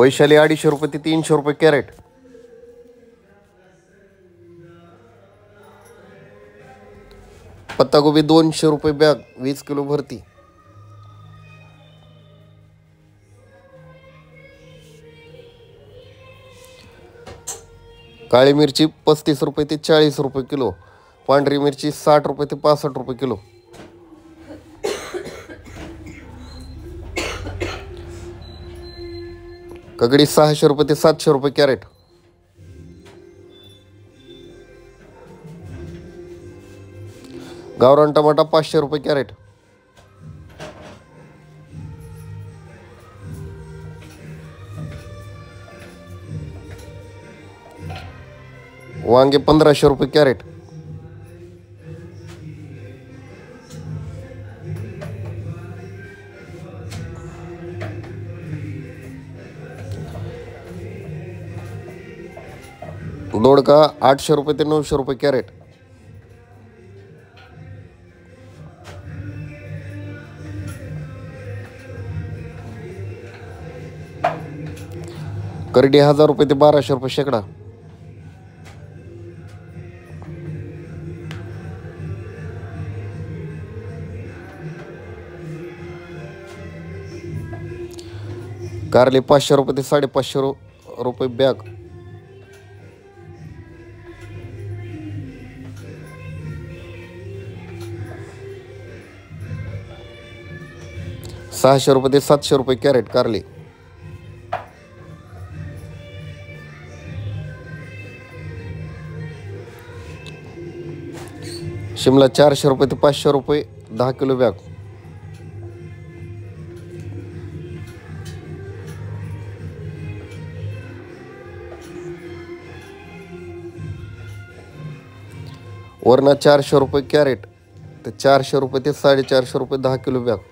वैशाली अडीचशे रुपये ते तीनशे रुपये कॅरेट. पत्तागोबी दोनशे रुपये बॅग वीस किलो भरती. काळी मिरची पस्तीस रुपये ते चाळीस रुपये किलो पांढरी मिरची साठ रुपये ते पासष्ट रुपये किलो. कगडी सहाशे रुपये ते सातशे रुपये कॅरेट. गावरान टमाटा पाचशे रुपये कॅरेट. वांगे पंधराशे रुपये कॅरेट. दोडका आठशे रुपये ते नऊशे रुपये कॅरेट. करडी हजार रुपये ते बाराशे रुपये शेकडा. कारले पाचशे रुपये ते साडेपाचशे रु रुपये बॅग. सहाशे रुपये ते सातशे रुपये कॅरेट कारले. शिमला चारशे रुपये ते पाचशे रुपये दहा किलो बॅग. वरना चारशे रुपये कॅरेट तर चारशे रुपये ते साडेचारशे रुपये दहा किलो बॅग.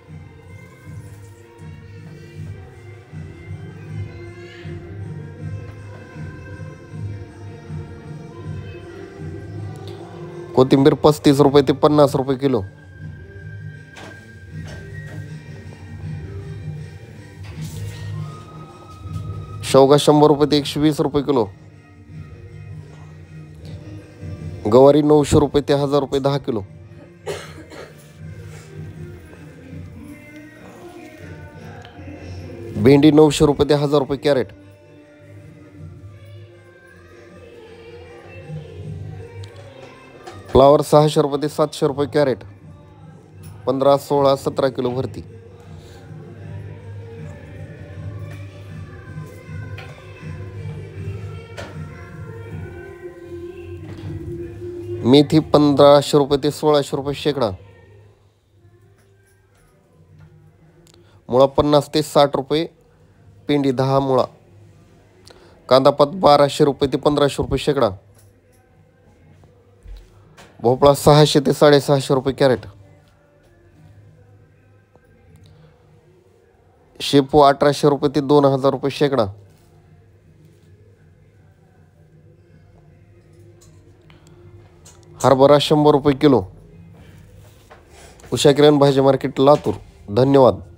कोथिंबीर पस्तीस रुपये ते पन्नास रुपये किलो. शेवगा शंभर रुपये ते एकशे वीस रुपये किलो. गवारी नऊशे रुपये ते हजार रुपये दहा किलो. भेंडी नऊशे रुपये ते हजार रुपये कॅरेट. फ्लावर सहाशे रुपये ते सातशे रुपये कॅरेट. पंधरा सोळा सतरा किलो भरती. मेथी पंधराशे रुपये ते सोळाशे रुपये शेकडा. मुळा पन्नास ते साठ रुपये पेंडी दहा मुळा. कांदापात बाराशे रुपये ते पंधराशे रुपये शेकडा. भोपळा सहाशे ते साडेसहाशे रुपये कॅरेट. शेपू अठराशे रुपये ते दोन हजार रुपये शेकडा. हरभरा शंभर रुपये किलो. उषा किरण भाजी मार्केट लातूर. धन्यवाद.